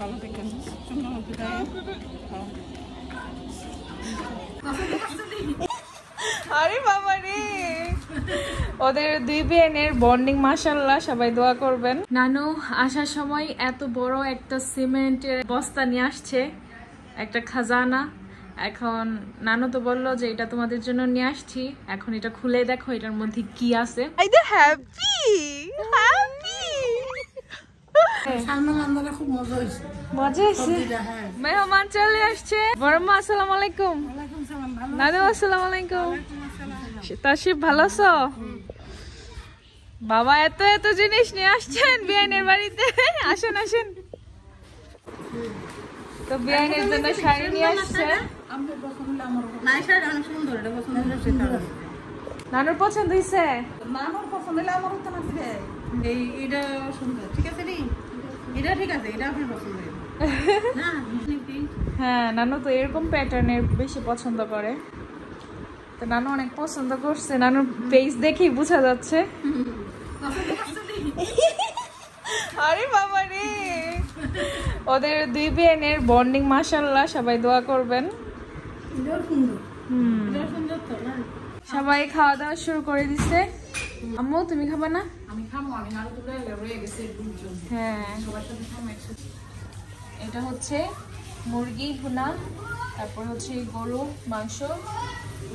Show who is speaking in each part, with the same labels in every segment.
Speaker 1: ভালো দেখেন সুন্দর
Speaker 2: আরে বাবা রে। ওদের দুই বোনের বন্ডিং মাশাল্লাহ সবাই দোয়া করবেন। নানু আসার সময় এত বড় একটা সিমেন্টের বস্তা নিয়ে আসছে একটা খাজানা। এখন নানু তো বলল যে এটা তোমাদের জন্য নিয়ে আসছি। এখন এটা খুলে দেখো এটার মধ্যে কি আছে। হ্যাপি
Speaker 1: রান্নাটা খুব মজা হয়েছে।
Speaker 2: মজা আছে
Speaker 1: হ্যাঁ।
Speaker 2: মেহমান চলে আসছে। আসসালামু আলাইকুম।
Speaker 1: ওয়ালাইকুম সালাম ভালো
Speaker 2: আসসালামু আলাইকুম। তাসিফ ভালো আছো? বাবা এত এত জিনিস নিয়ে আসছেন বিয়ানের বাড়িতে। আসেন আসেন। তো বিয়ানের জন্য শাড়ি নিয়ে আসছে।
Speaker 1: আমি পছন্দ আমার না শাড়িটা অনেক সুন্দর এটা পছন্দ
Speaker 2: নানুর পছন্দ হয়েছে
Speaker 1: নানুর পছন্দ হলে আমার তো না ফিরে এই এটা সুন্দর ঠিক আছে নি? এটা ঠিক আছে এটা আপনার পছন্দ
Speaker 2: হ্যাঁ। নানু তো এরকম প্যাটার্নের বেশি পছন্দ করে। তো নানু অনেক পছন্দ করছে। নানুর পেজ দেখেই বোঝা যাচ্ছে। আরে বাবা রে! ওদের দুই বোনের বন্ডিং মাশাল্লাহ সবাই দোয়া করবেন। হুম।
Speaker 1: সুন্দর তো না?
Speaker 2: সবাই খাওয়া দাওয়া শুরু করে দিছে। আম্মু তুমি খাবা না?
Speaker 1: আমি খাব আমি নাড়ু তুলে রয়ে গেছে দুজন
Speaker 2: হ্যাঁ।
Speaker 1: সবার সাথে খাব একসাথে।
Speaker 2: এটা হচ্ছে মুরগি ভুনা তারপর হচ্ছে গরু মাংস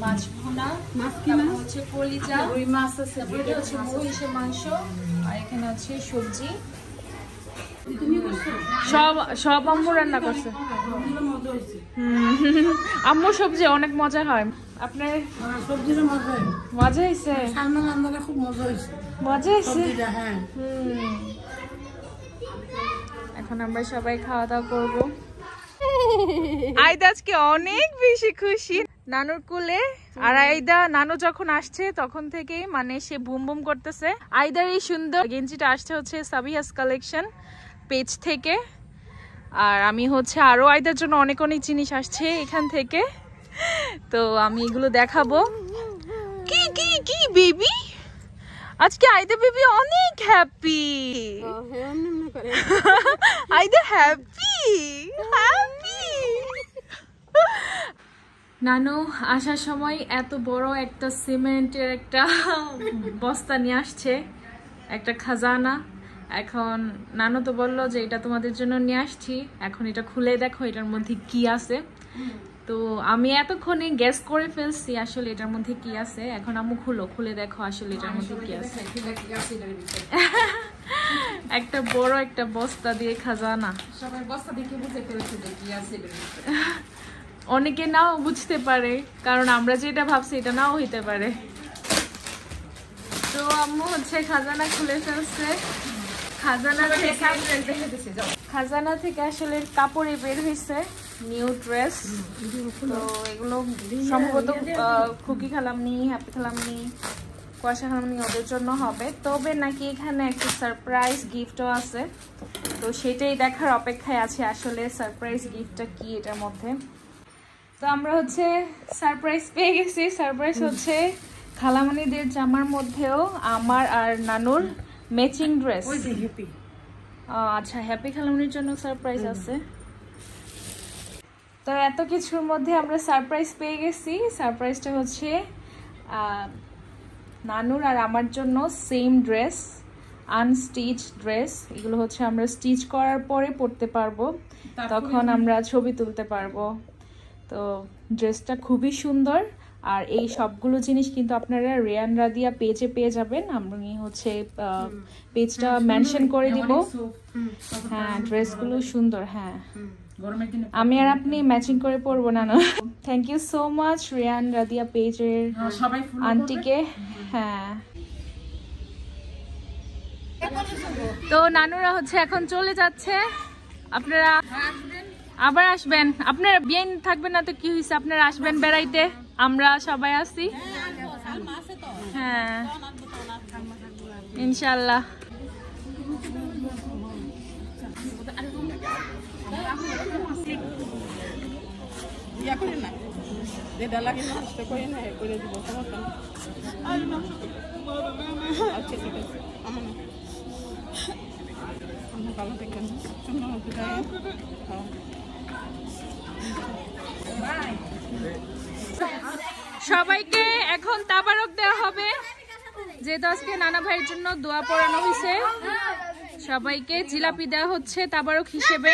Speaker 2: মাছ ভুনা
Speaker 1: মাছ কি মাছ?
Speaker 2: হচ্ছে কলিজা
Speaker 1: রুই মাছ আছে
Speaker 2: তারপর এটা হচ্ছে মহিষের মাংস আর এখানে আছে সবজি। সব সব আম্মু রান্না করছে। আম্মু সবজি অনেক মজা হয়। আপনার
Speaker 1: হ্যাঁ, সবজিটা মজা।
Speaker 2: মজা হয়েছে
Speaker 1: সালমান রান্নাটা খুব মজা হয়েছে
Speaker 2: মজা হয়েছে
Speaker 1: হ্যাঁ।
Speaker 2: এখন আমরা সবাই খাওয়া দাওয়া করব। আইদা আজকে অনেক বেশি খুশি। নানুর কুলে আর আইদা নানু যখন আসছে তখন থেকেই মানে সে বুম বুম করতেছে। আইদার এই সুন্দর গেঞ্জিটা আসছে হচ্ছে সাবিহাস কালেকশন পেজ থেকে। আর আমি হচ্ছে আরও আইদার জন্য অনেক অনেক জিনিস আসছে এখান থেকে। তো আমি এগুলো দেখাবো। কি কি কি, বেবি? আজকে আইদা বেবি অনেক হ্যাপি আইদা হ্যাপি হ্যাপি নানু, আসার সময় এত বড় একটা সিমেন্টের একটা বস্তা নিয়ে আসছে, একটা খাজানা। এখন নানু তো বলল যে এটা তোমাদের জন্য নিয়ে আসছি। এখন এটা খুলে দেখো, এটার মধ্যে কি আছে। তো আমি এতক্ষণে গ্যাস করে ফেলছি আসলে এটার মধ্যে কি আছে। এখন আমু খুলো খুলে দেখো আসলে এটার মধ্যে কি আছে। একটা বড় একটা বস্তা দিয়ে খাজানা।
Speaker 1: সবাই বস্তা দেখে বুঝে ফেলেছে যে কি আছে
Speaker 2: অনেকে নাও বুঝতে পারে কারণ আমরা যেটা ভাবছি এটা নাও হইতে পারে। তো আম্মু হচ্ছে খাজানা খুলে ফেলছে। খাজানা থেকে। খাজানা থেকে আসলে কাপড়ে বের হয়েছে নিউ ড্রেস তো এগুলো সম্ভবত খুকি খালাম নি হ্যাপি খালাম নি কুয়াশা খালাম নি ওদের জন্য হবে। তবে নাকি এখানে একটা সারপ্রাইজ গিফটও আছে। তো সেটাই দেখার অপেক্ষায় আছে আসলে সারপ্রাইজ গিফটটা কি এটার মধ্যে। তো আমরা হচ্ছে সারপ্রাইজ পেয়ে গেছি। সারপ্রাইজ হচ্ছে খালামানিদের জামার মধ্যেও আমার আর নানুর ম্যাচিং ড্রেস আচ্ছা হ্যাপি খালামনির জন্য সারপ্রাইজ আছে। তো এত কিছুর মধ্যে আমরা সারপ্রাইজ পেয়ে গেছি। সারপ্রাইজটা হচ্ছে নানুর আর আমার জন্য সেম ড্রেস আনস্টিচ ড্রেস এগুলো হচ্ছে আমরা স্টিচ করার পরে পরতে পারব। তখন আমরা ছবি তুলতে পারব। তো ড্রেসটা খুবই সুন্দর। আর এই সবগুলো জিনিস কিন্তু আপনারা রেয়ান রাদিয়া পেজে পেয়ে যাবেন। আমি হচ্ছে পেজটা মেনশন করে দিব। হ্যাঁ ড্রেসগুলো সুন্দর হ্যাঁ। আমি আর আপনি ম্যাচিং করে পরবো না না। Thank you so much Riyan Radia পেজের
Speaker 1: হ্যাঁ, সবাই ফুল
Speaker 2: আন্টিকে। হ্যাঁ। তো নানুরা হচ্ছে এখন চলে যাচ্ছে। আপনারা আবার আসবেন। আপনারা বিয়ে থাকবেন না তো কি হয়েছে আপনারা আসবেন বেড়াইতে। আমরা সবাই আসি। হ্যাঁ ইনশাল্লাহ
Speaker 1: আচ্ছা
Speaker 2: সবাইকে এখন তাবারক দেওয়া হবে। যেহেতু আজকে নানা ভাইয়ের জন্য দোয়া পড়ানো হয়েছে সবাইকে জিলাপি দেওয়া হচ্ছে তাবারক হিসেবে।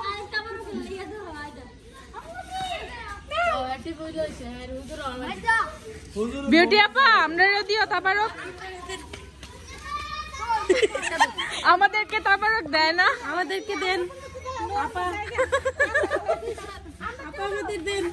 Speaker 2: বিউটি আপা, আমরা দিও তাবারক। আমাদেরকে তাবারক দেয় না।
Speaker 1: আমাদেরকে দেন, আপা। আপা আমাদের দেন।